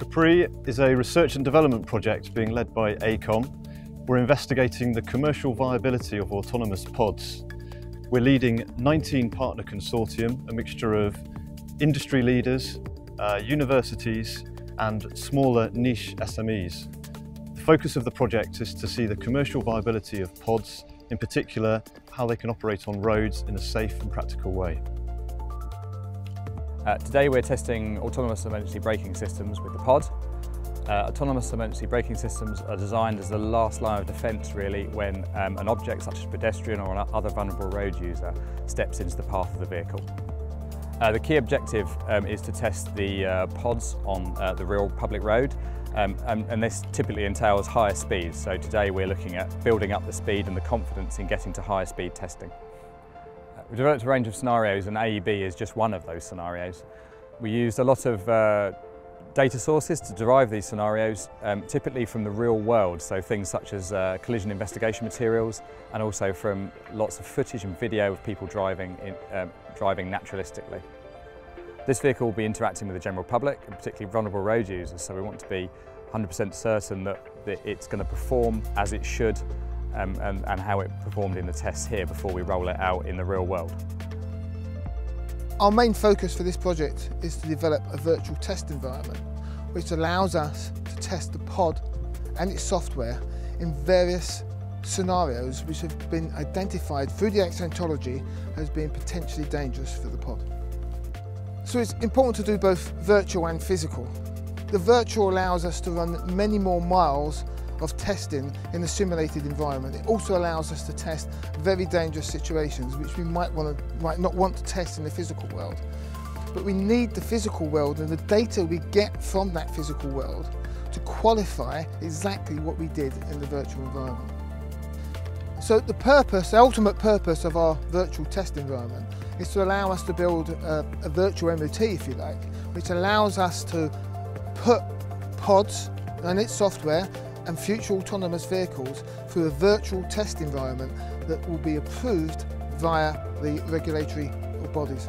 Capri is a research and development project being led by AECOM. We're investigating the commercial viability of autonomous pods. We're leading 19 partner consortium, a mixture of industry leaders, uh, universities and smaller niche SMEs. The focus of the project is to see the commercial viability of pods, in particular how they can operate on roads in a safe and practical way. Uh, today we're testing autonomous emergency braking systems with the pod. Uh, autonomous emergency braking systems are designed as the last line of defence really when um, an object such as a pedestrian or another vulnerable road user steps into the path of the vehicle. Uh, the key objective um, is to test the uh, pods on uh, the real public road um, and, and, this typically entails higher speeds. So today we're looking at building up the speed and the confidence in getting to higher speed testing. We've developed a range of scenarios and AEB is just one of those scenarios. We used a lot of uh, data sources to derive these scenarios, um, typically from the real world, so things such as uh, collision investigation materials and also from lots of footage and video of people driving, in, um, driving naturalistically. This vehicle will be interacting with the general public and particularly vulnerable road users, so we want to be 100% certain that it's going to perform as it should um, and, and how it performed in the tests here before we roll it out in the real world. Our main focus for this project is to develop a virtual test environment which allows us to test the pod and its software in various scenarios which have been identified through the accidentology as being potentially dangerous for the pod. So it's important to do both virtual and physical. The virtual allows us to run many more miles of testing in a simulated environment. It also allows us to test very dangerous situations which we might, want to, might not want to test in the physical world. But we need the physical world and the data we get from that physical world to qualify exactly what we did in the virtual environment. So the purpose, the ultimate purpose of our virtual test environment is to allow us to build a, a virtual MOT, if you like, which allows us to put pods and its software and future autonomous vehicles through a virtual test environment that will be approved via the regulatory bodies.